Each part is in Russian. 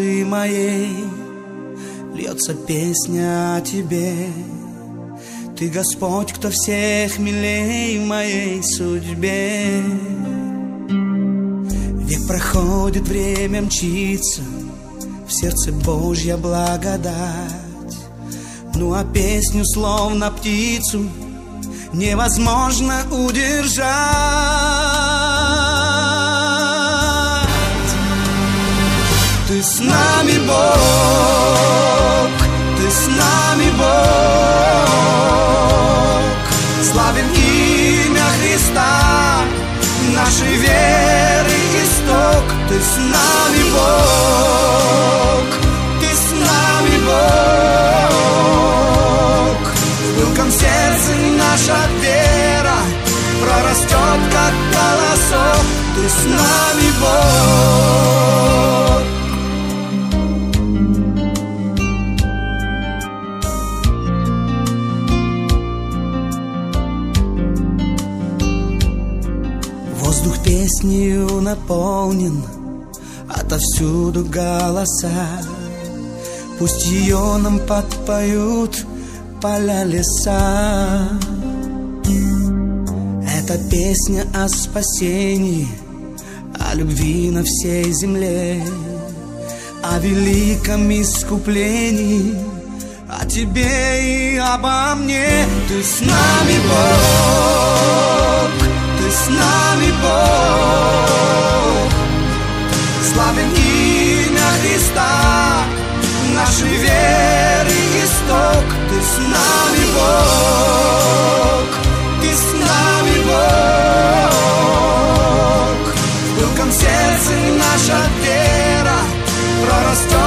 моей Льется песня о тебе. Ты Господь, кто всех милей в моей судьбе. Век проходит, время мчится В сердце Божья благодать. Ну а песню словно птицу Невозможно удержать Ты с нами, Бог, Ты с нами, Бог. В пылком сердце наша вера прорастет, как колосок. Ты с нами, Бог. Воздух песнею наполнен, отовсюду голоса. Пусть ее нам подпоют поля леса. Это песня о спасении, о любви на всей земле, о великом искуплении, о тебе и обо мне. Ты с нами, Бог,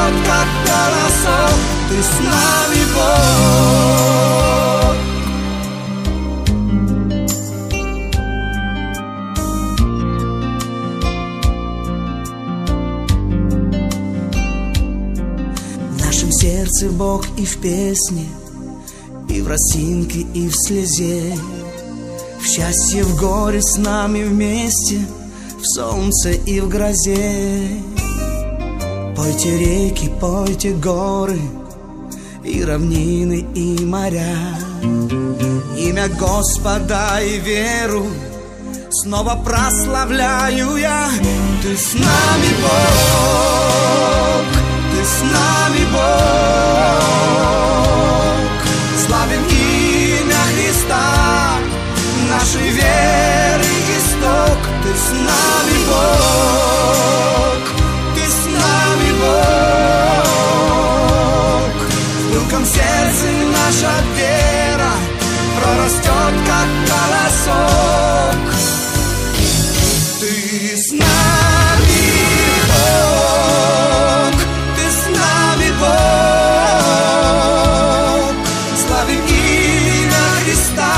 прорастет, как колосок. Ты с нами, Бог. В нашем сердце Бог и в песне, и в росинке, и в слезе. В счастье, в горе с нами вместе, в солнце и в грозе. Пойте реки, пойте горы, и равнины, и моря. Имя Господа и веру снова прославляю я. Ты с нами, Бог, ты с нами, Бог. Прорастет, как колосок. Ты с нами, Бог, ты с нами, Бог. Славим имя Христа,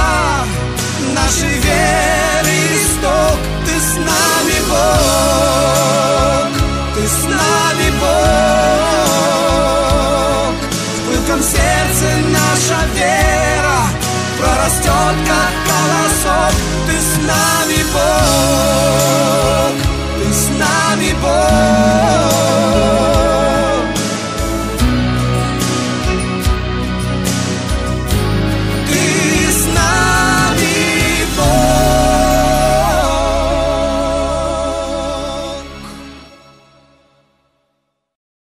нашей веры исток. Ты с нами, Бог, ты с нами, Бог. В пылком сердце наша вера прорастет, как колосок. Ты с нами,